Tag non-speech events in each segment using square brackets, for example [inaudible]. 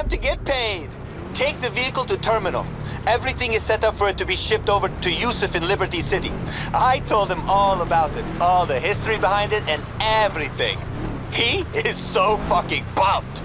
time to get paid. Take the vehicle to terminal. Everything is set up for it to be shipped over to Yusuf in Liberty City. I told him all about it, all the history behind it, and everything. He is so fucking pumped.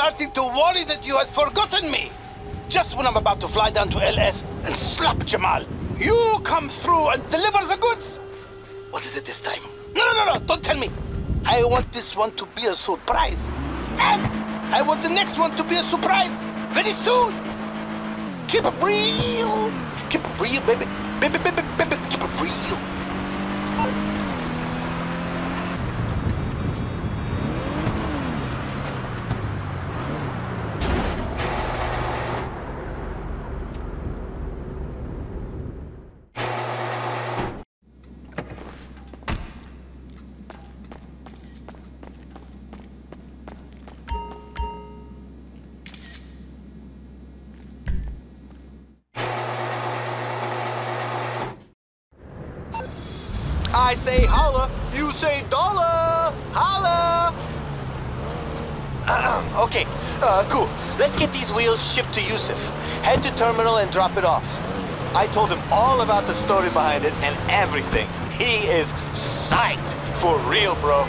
Starting to worry that you had forgotten me. Just when I'm about to fly down to LS and slap Jamal, you come through and deliver the goods. What is it this time? No, no, no, no, don't tell me. I want this one to be a surprise. And I want the next one to be a surprise very soon. Keep it real. Keep it real, baby. Baby, baby, baby, keep it real. I say holla, you say dollar. Holla. [clears throat] Okay, uh, cool. Let's get these wheels shipped to Yusuf. Head to terminal and drop it off. I told him all about the story behind it and everything. He is psyched for real, bro.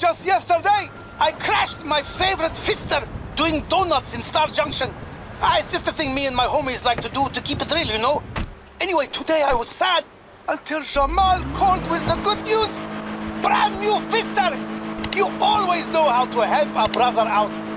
Just yesterday, I crashed my favorite Pfister doing donuts in Star Junction. Ah, it's just a thing me and my homies like to do to keep it real, you know? Anyway, today I was sad until Jamal called with the good news. Brand new Pfister! You always know how to help a brother out.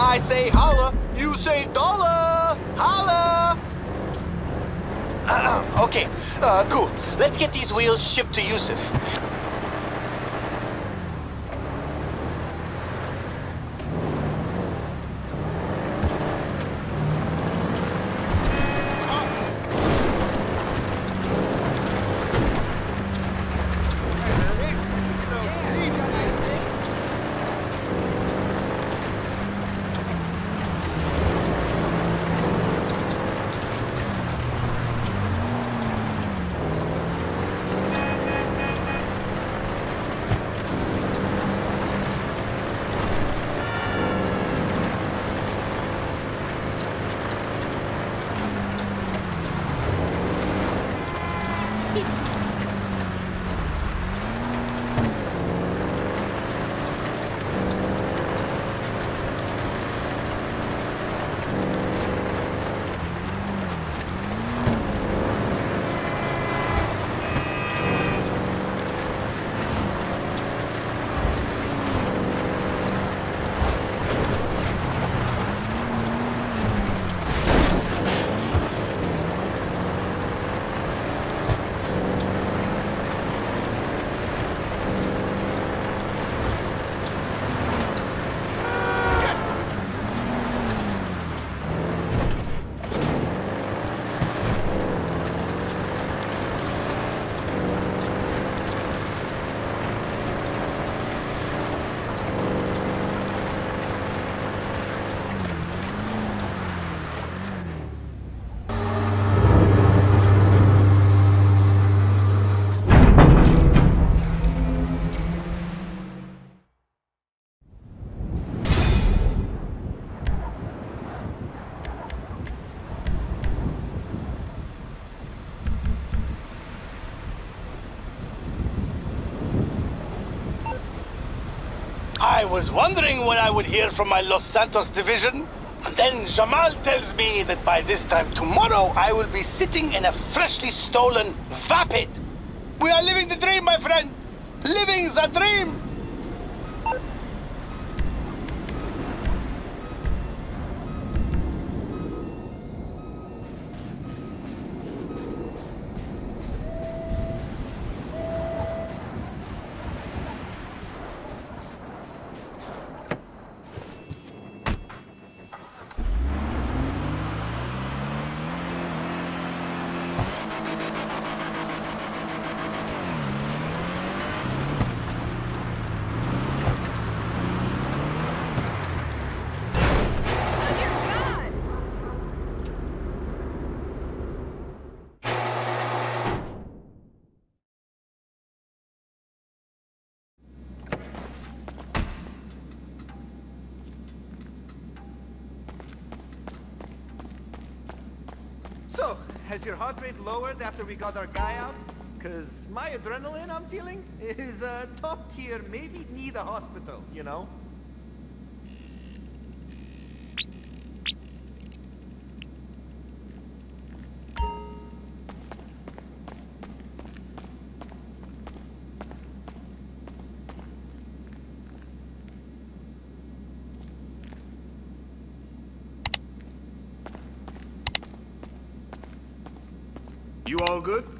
I say holla, you say dollar. Holla! [clears throat] okay, uh, cool. Let's get these wheels shipped to Yusuf. I was wondering when I would hear from my Los Santos division. And then Jamal tells me that by this time tomorrow, I will be sitting in a freshly stolen Vapid. We are living the dream, my friend. Living the dream. Has your heart rate lowered after we got our guy out? Cause my adrenaline I'm feeling is uh, top tier, maybe need a hospital, you know? You all good?